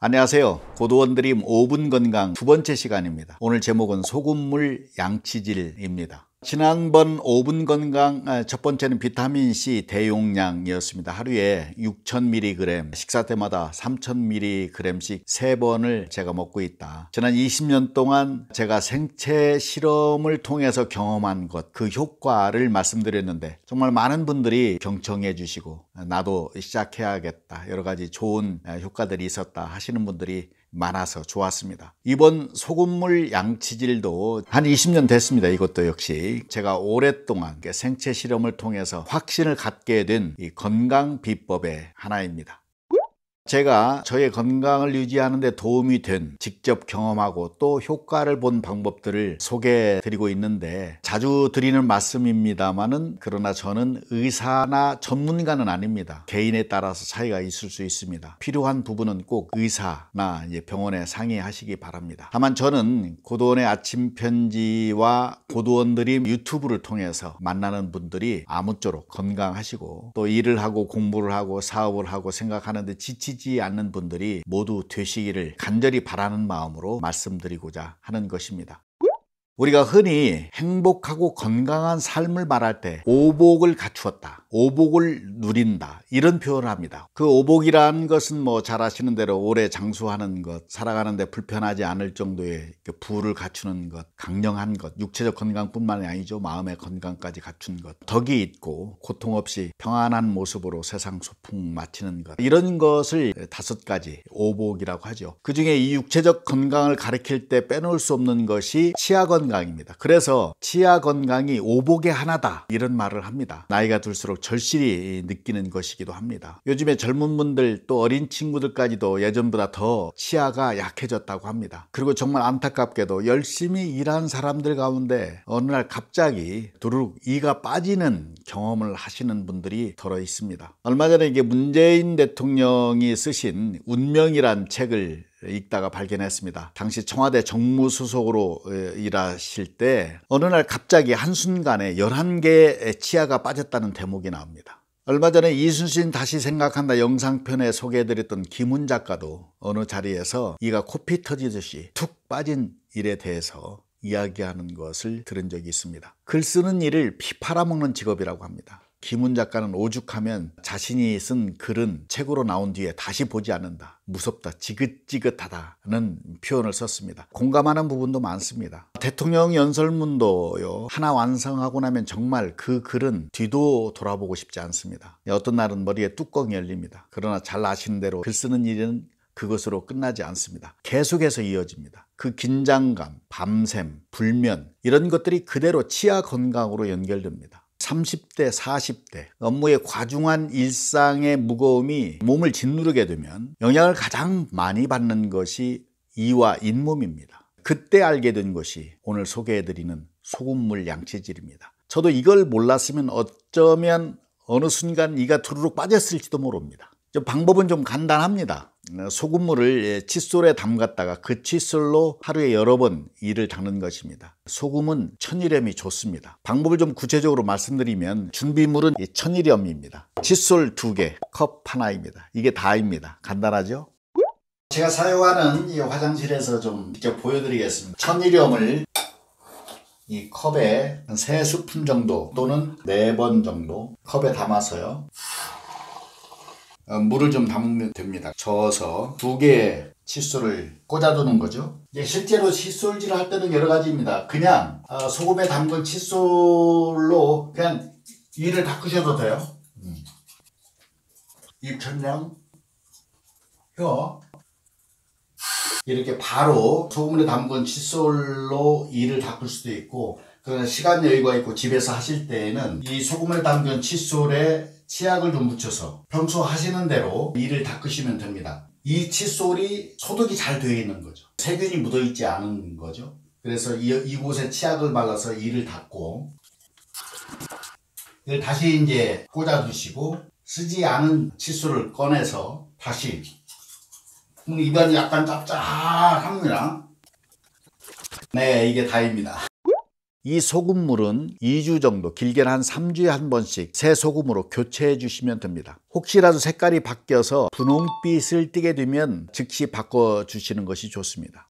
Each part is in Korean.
안녕하세요. 고도원 드림 5분 건강 두 번째 시간입니다. 오늘 제목은 소금물 양치질입니다. 지난번 5분 건강 아, 첫 번째는 비타민C 대용량이었습니다. 하루에 6,000mg, 식사 때마다 3,000mg씩 3번을 제가 먹고 있다. 지난 20년 동안 제가 생체 실험을 통해서 경험한 것, 그 효과를 말씀드렸는데 정말 많은 분들이 경청해 주시고 나도 시작해야겠다. 여러 가지 좋은 효과들이 있었다 하시는 분들이 많아서 좋았습니다. 이번 소금물 양치질도 한 20년 됐습니다. 이것도 역시 제가 오랫동안 생체 실험을 통해서 확신을 갖게 된 건강 비법의 하나입니다. 제가 저의 건강을 유지하는 데 도움이 된 직접 경험하고 또 효과를 본 방법들을 소개해 드리고 있는데 자주 드리는 말씀입니다만은 그러나 저는 의사나 전문가는 아닙니다. 개인에 따라서 차이가 있을 수 있습니다. 필요한 부분은 꼭 의사나 병원에 상의하시기 바랍니다. 다만 저는 고도원의 아침 편지와 고도원들이 유튜브를 통해서 만나는 분들이 아무쪼록 건강하시고 또 일을 하고 공부를 하고 사업을 하고 생각하는데 지치지 되시지 않는 분들이 모두 되시기를 간절히 바라는 마음으로 말씀드리고자 하는 것입니다. 우리가 흔히 행복하고 건강한 삶을 말할 때 오복을 갖추었다. 오복을 누린다. 이런 표현을 합니다. 그 오복이라는 것은 뭐 잘 아시는 대로 오래 장수하는 것, 살아가는데 불편하지 않을 정도의 그 부를 갖추는 것, 강령한 것, 육체적 건강뿐만이 아니죠. 마음의 건강까지 갖춘 것. 덕이 있고 고통 없이 평안한 모습으로 세상 소풍 마치는 것. 이런 것을 다섯 가지 오복이라고 하죠. 그 중에 이 육체적 건강을 가리킬 때 빼놓을 수 없는 것이 치아 건강 건강입니다. 그래서 치아 건강이 오복의 하나다 이런 말을 합니다. 나이가 들수록 절실히 느끼는 것이기도 합니다. 요즘에 젊은 분들 또 어린 친구들까지도 예전보다 더 치아가 약해졌다고 합니다. 그리고 정말 안타깝게도 열심히 일한 사람들 가운데 어느 날 갑자기 두룩 이가 빠지는 경험을 하시는 분들이 더러 있습니다. 얼마 전에 이게 문재인 대통령이 쓰신 운명이란 책을 읽다가 발견했습니다. 당시 청와대 정무수석으로 일하실 때 어느 날 갑자기 한순간에 11개의 치아가 빠졌다는 대목이 나옵니다. 얼마 전에 이순신 다시 생각한다 영상편에 소개해드렸던 김훈 작가도 어느 자리에서 이가 코피 터지듯이 툭 빠진 일에 대해서 이야기하는 것을 들은 적이 있습니다. 글 쓰는 일을 피 팔아먹는 직업이라고 합니다. 김훈 작가는 오죽하면 자신이 쓴 글은 책으로 나온 뒤에 다시 보지 않는다. 무섭다. 지긋지긋하다는 표현을 썼습니다. 공감하는 부분도 많습니다. 대통령 연설문도요. 하나 완성하고 나면 정말 그 글은 뒤도 돌아보고 싶지 않습니다. 어떤 날은 머리에 뚜껑이 열립니다. 그러나 잘 아시는 대로 글 쓰는 일은 그것으로 끝나지 않습니다. 계속해서 이어집니다. 그 긴장감, 밤샘, 불면 이런 것들이 그대로 치아 건강으로 연결됩니다. 30대, 40대 업무의 과중한 일상의 무거움이 몸을 짓누르게 되면 영향을 가장 많이 받는 것이 이와 잇몸입니다. 그때 알게 된 것이 오늘 소개해드리는 소금물 양치질입니다. 저도 이걸 몰랐으면 어쩌면 어느 순간 이가 두루룩 빠졌을지도 모릅니다. 방법은 좀 간단합니다. 소금물을 예, 칫솔에 담갔다가 그 칫솔로 하루에 여러 번 이를 닦는 것입니다. 소금은 천일염이 좋습니다. 방법을 좀 구체적으로 말씀드리면 준비물은 천일염입니다. 칫솔 두 개, 컵 하나입니다. 이게 다입니다. 간단하죠? 제가 사용하는 이 화장실에서 좀 직접 보여드리겠습니다. 천일염을 이 컵에 한 3스푼 정도 또는 4번 정도 컵에 담아서요. 어, 물을 좀 담으면 됩니다. 저어서 두 개의 칫솔을 꽂아두는 거죠. 실제로 칫솔질 할 때는 여러 가지입니다. 그냥 어, 소금에 담근 칫솔로 그냥 위를 닦으셔도 돼요. 음. 입천장, 혀 이렇게 바로 소금에 담근 칫솔로 이를 닦을 수도 있고 그러나 시간 여유가 있고 집에서 하실 때에는 이 소금을 담근 칫솔에 치약을 좀 묻혀서 평소 하시는 대로 이를 닦으시면 됩니다. 이 칫솔이 소독이 잘 되어 있는 거죠. 세균이 묻어 있지 않은 거죠. 그래서 이, 이곳에 치약을 발라서 이를 닦고 이걸 다시 이제 꽂아 두시고 쓰지 않은 칫솔을 꺼내서 다시 입안이 약간 짭짤합니다. 네, 이게 다입니다. 이 소금물은 2주 정도, 길게는 한 3주에 한 번씩 새 소금으로 교체해 주시면 됩니다. 혹시라도 색깔이 바뀌어서 분홍빛을 띠게 되면 즉시 바꿔 주시는 것이 좋습니다.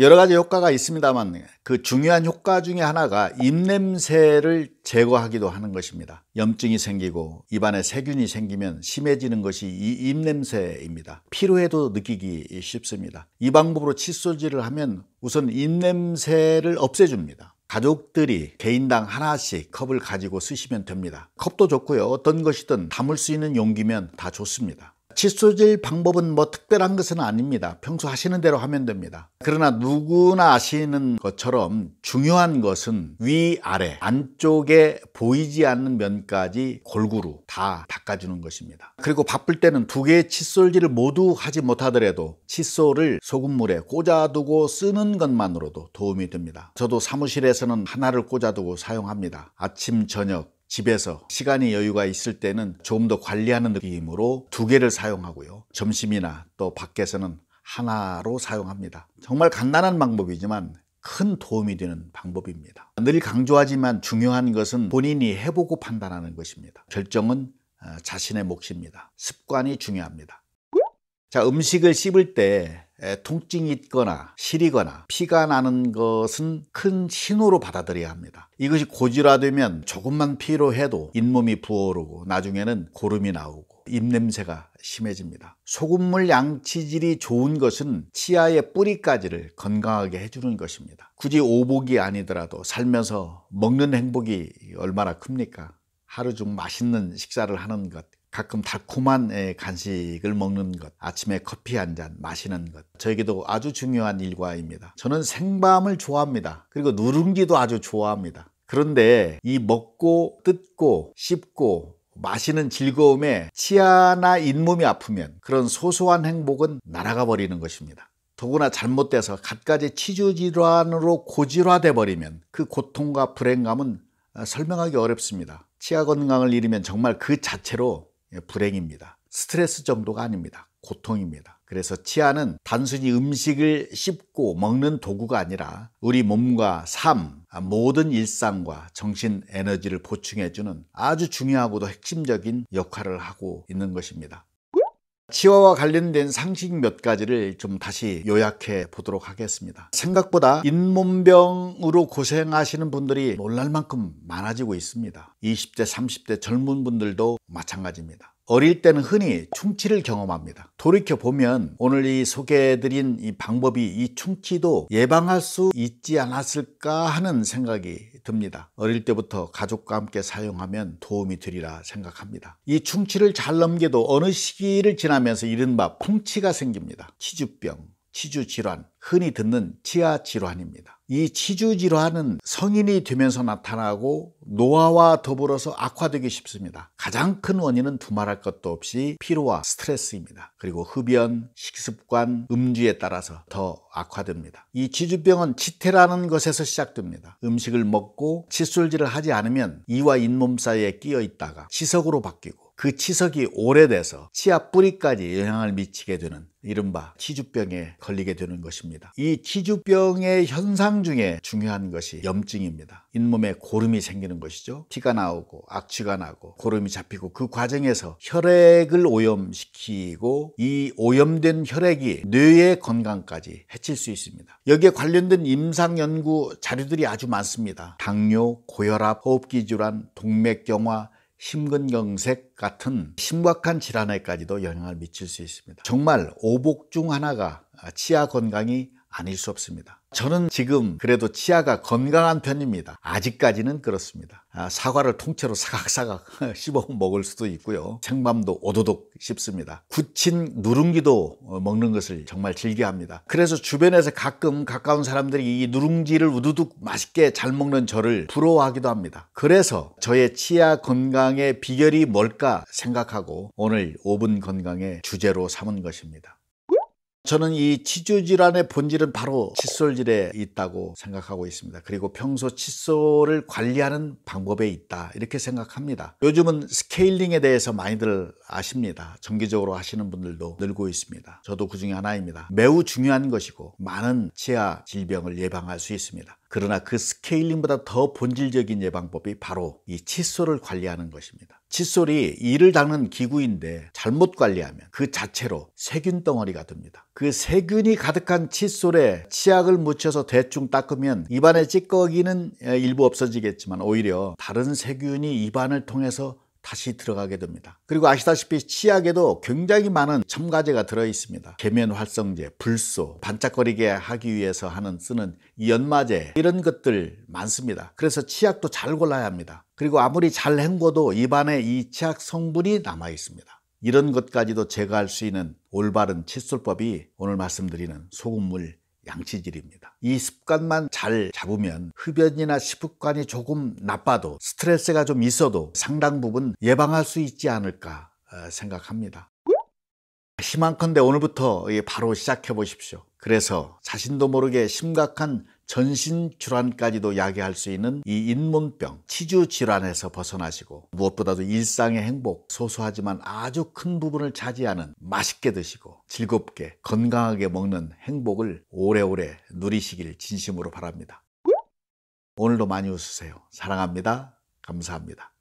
여러 가지 효과가 있습니다만 그 중요한 효과 중에 하나가 입냄새를 제거하기도 하는 것입니다. 염증이 생기고 입안에 세균이 생기면 심해지는 것이 이 입냄새입니다. 피로에도 느끼기 쉽습니다. 이 방법으로 칫솔질을 하면 우선 입냄새를 없애줍니다. 가족들이 개인당 하나씩 컵을 가지고 쓰시면 됩니다. 컵도 좋고요. 어떤 것이든 담을 수 있는 용기면 다 좋습니다. 칫솔질 방법은 뭐 특별한 것은 아닙니다. 평소 하시는 대로 하면 됩니다. 그러나 누구나 아시는 것처럼 중요한 것은 위, 아래, 안쪽에 보이지 않는 면까지 골고루 다 닦아주는 것입니다. 그리고 바쁠 때는 두 개의 칫솔질을 모두 하지 못하더라도 칫솔을 소금물에 꽂아두고 쓰는 것만으로도 도움이 됩니다. 저도 사무실에서는 하나를 꽂아두고 사용합니다. 아침, 저녁, 집에서 시간이 여유가 있을 때는 조금 더 관리하는 느낌으로 두 개를 사용하고요. 점심이나 또 밖에서는 하나로 사용합니다. 정말 간단한 방법이지만 큰 도움이 되는 방법입니다. 늘 강조하지만 중요한 것은 본인이 해보고 판단하는 것입니다. 결정은 어, 자신의 몫입니다. 습관이 중요합니다. 자, 음식을 씹을 때 통증이 있거나 시리거나 피가 나는 것은 큰 신호로 받아들여야 합니다. 이것이 고지화되면 조금만 피로해도 잇몸이 부어오르고 나중에는 고름이 나오고 입냄새가 심해집니다. 소금물 양치질이 좋은 것은 치아의 뿌리까지를 건강하게 해주는 것입니다. 굳이 오복이 아니더라도 살면서 먹는 행복이 얼마나 큽니까? 하루 중 맛있는 식사를 하는 것, 가끔 달콤한 간식을 먹는 것, 아침에 커피 한 잔 마시는 것, 저에게도 아주 중요한 일과입니다. 저는 생밤을 좋아합니다. 그리고 누룽지도 아주 좋아합니다. 그런데 이 먹고 뜯고 씹고 마시는 즐거움에 치아나 잇몸이 아프면 그런 소소한 행복은 날아가 버리는 것입니다. 더구나 잘못돼서 갖가지 치주 질환으로 고질화돼 버리면 그 고통과 불행감은 설명하기 어렵습니다. 치아 건강을 잃으면 정말 그 자체로 예, 불행입니다. 스트레스 정도가 아닙니다. 고통입니다. 그래서 치아는 단순히 음식을 씹고 먹는 도구가 아니라 우리 몸과 삶, 모든 일상과 정신 에너지를 보충해주는 아주 중요하고도 핵심적인 역할을 하고 있는 것입니다. 치아와 관련된 상식 몇 가지를 좀 다시 요약해 보도록 하겠습니다. 생각보다 잇몸병으로 고생하시는 분들이 놀랄 만큼 많아지고 있습니다. 20대, 30대 젊은 분들도 마찬가지입니다. 어릴 때는 흔히 충치를 경험합니다. 돌이켜 보면 오늘 이 소개해드린 이 방법이 이 충치도 예방할 수 있지 않았을까 하는 생각이 듭니다. 어릴 때부터 가족과 함께 사용하면 도움이 되리라 생각합니다. 이 충치를 잘 넘겨도 어느 시기를 지나면서 이른바 풍치가 생깁니다. 치주병, 치주 질환, 흔히 듣는 치아 질환입니다. 이 치주 질환은 성인이 되면서 나타나고 노화와 더불어서 악화되기 쉽습니다. 가장 큰 원인은 두말할 것도 없이 피로와 스트레스입니다. 그리고 흡연, 식습관, 음주에 따라서 더 악화됩니다. 이 치주병은 치태라는 것에서 시작됩니다. 음식을 먹고 칫솔질을 하지 않으면 이와 잇몸 사이에 끼어 있다가 치석으로 바뀌고 그 치석이 오래돼서 치아 뿌리까지 영향을 미치게 되는 이른바 치주병에 걸리게 되는 것입니다. 이 치주병의 현상 중에 중요한 것이 염증입니다. 잇몸에 고름이 생기는 것이죠. 피가 나오고 악취가 나고 고름이 잡히고 그 과정에서 혈액을 오염시키고 이 오염된 혈액이 뇌의 건강까지 해칠 수 있습니다. 여기에 관련된 임상 연구 자료들이 아주 많습니다. 당뇨, 고혈압, 호흡기 질환, 동맥경화, 심근경색 같은 심각한 질환에까지도 영향을 미칠 수 있습니다. 정말 오복 중 하나가 치아 건강이 아닐 수 없습니다. 저는 지금 그래도 치아가 건강한 편입니다. 아직까지는 그렇습니다. 아, 사과를 통째로 사각사각 씹어 먹을 수도 있고요. 생밤도 오도독 씹습니다. 굳힌 누룽지도 어, 먹는 것을 정말 즐겨합니다. 그래서 주변에서 가끔 가까운 사람들이 이 누룽지를 우두둑 맛있게 잘 먹는 저를 부러워하기도 합니다. 그래서 저의 치아 건강의 비결이 뭘까 생각하고 오늘 5분 건강의 주제로 삼은 것입니다. 저는 이 치주 질환의 본질은 바로 칫솔질에 있다고 생각하고 있습니다. 그리고 평소 칫솔을 관리하는 방법에 있다 이렇게 생각합니다. 요즘은 스케일링에 대해서 많이들 아십니다. 정기적으로 하시는 분들도 늘고 있습니다. 저도 그 중에 하나입니다. 매우 중요한 것이고 많은 치아 질병을 예방할 수 있습니다. 그러나 그 스케일링보다 더 본질적인 예방법이 바로 이 칫솔을 관리하는 것입니다. 칫솔이 이를 닦는 기구인데 잘못 관리하면 그 자체로 세균 덩어리가 됩니다. 그 세균이 가득한 칫솔에 치약을 묻혀서 대충 닦으면 입안의 찌꺼기는 일부 없어지겠지만 오히려 다른 세균이 입안을 통해서 다시 들어가게 됩니다. 그리고 아시다시피 치약에도 굉장히 많은 첨가제가 들어 있습니다. 계면 활성제, 불소, 반짝거리게 하기 위해서 하는 쓰는 연마제 이런 것들 많습니다. 그래서 치약도 잘 골라야 합니다. 그리고 아무리 잘 헹궈도 입안에 이 치약 성분이 남아 있습니다. 이런 것까지도 제거할 수 있는 올바른 칫솔법이 오늘 말씀드리는 소금물 양치질입니다. 이 습관만 잘 잡으면 흡연이나 식습관이 조금 나빠도 스트레스가 좀 있어도 상당 부분 예방할 수 있지 않을까 어, 생각합니다. 희망컨대 오늘부터 바로 시작해 보십시오. 그래서 자신도 모르게 심각한 전신 질환까지도 야기할 수 있는 이 잇몸병, 치주 질환에서 벗어나시고 무엇보다도 일상의 행복, 소소하지만 아주 큰 부분을 차지하는 맛있게 드시고 즐겁게 건강하게 먹는 행복을 오래오래 누리시길 진심으로 바랍니다. 오늘도 많이 웃으세요. 사랑합니다. 감사합니다.